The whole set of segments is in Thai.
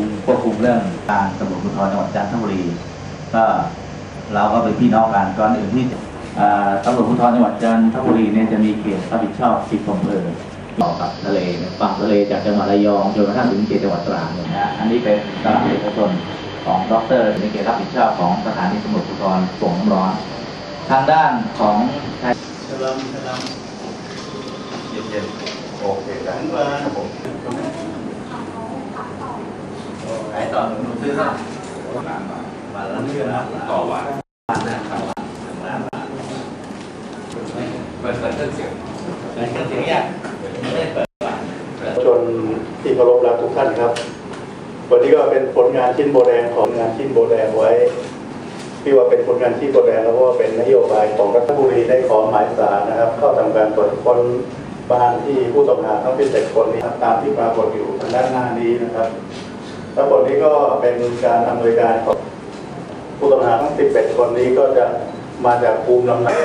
คุมควบคุมเรื่องการตำรวจภูธรจังหวัดจันทบุรี ก็เราก็เป็นพี่น้องกันก่อนอื่นที่จะอ่าตำรวจภูธรจังหวัดจันทบุรีเนี่ยจะมีเขตรับผิดชอบ10อำเภอต่อกับทะเลฝั่งทะเลจากจังหวัดระยองจนกระทั่งถึงเขตจังหวัดตราดเนี่ยนะฮะอันนี้เป็นตลาดเอกชนของดรในเขตรับผิดชอบของสถานีตำรวจภูธรโป่งน้ำร้อนทางด้านของชายสลัมสลัมเย็นๆโอเคได้ครับผมขาย ต่อหนูหนูซื้อเท่าไหร่นานมาวันละเท่าไหร่ต่อวันนะครับล้านบาทเปิดเปิดเครื่องเสียงเปิดเครื่องเสียงยากไม่ได้เปิดบาชนที่เคารพรักทุกท่านครับ วันนี้ก็เป็นผลงานชิ้นโบแดงของงานชิ้นโบแดงไว้ที่ว่าเป็นผลงานชิ้นโบแดงแล้วก็เป็นนโยบายของรัฐบุรีได้ขอหมายสารนะครับ เข้าทำการตรวจค้นบ้านที่ผู้ต้องหาทั้ง17คนนี้ครับตามที่ปรากฏอยู่ทางด้านหน้านี้นะครับ ทั้งหมดนี้ก็เป็นการอำนวยการของผู้ต้องหาทั้ง 11 คนนี้ก็จะมาจากภูมิลำเนา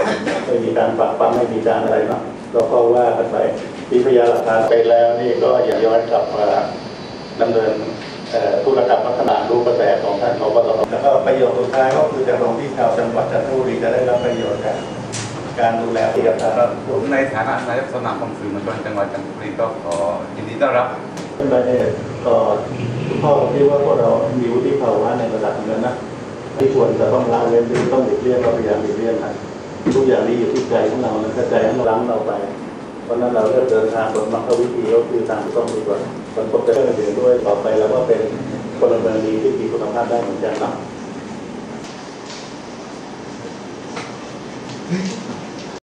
ไม่มีการปรับปรามไม่มีการอะไรเนาะเราก็ว่ากันไปมีพยานหลักฐานไปแล้วนี่ก็อย่าย้อนกลับมาดำเนินเอ่อธุรกรรมพัฒนารูปแบบของท่านเขาก็ต้องแล้วก็ประโยชน์สุดท้ายก็คือจะลงที่ชาวจังหวัดจันทบุรีจะได้รับประโยชน์จากการดูแลที่กับทางรัฐผมในฐานะนายกสมาคมสื่อมวลชนจังหวัดจันทบุรีก็ขอยินดีต้อนรับเป็นประเด็น ก็คุณพ่อผมคิดว่าพวกเรามีวุฒิภาวะในระดับนึงแล้วนะที่ควรจะต้องละเว้นหรือต้องหลีกเลี่ยงเราพยายามหลีกเลี่ยงนะทุกอย่างนี้อยู่ที่ใจของเรานะถ้าใจของเราล้ำเราไป เพราะนั้นเราเลือกเดินทางบนมรรควิธีก็คือทางที่ต้องดีกว่าคนพบจะเรื่องอื่นด้วยต่อไปเราก็เป็นพลเมืองดีที่มีคุณภาพได้เหมือนกันนะ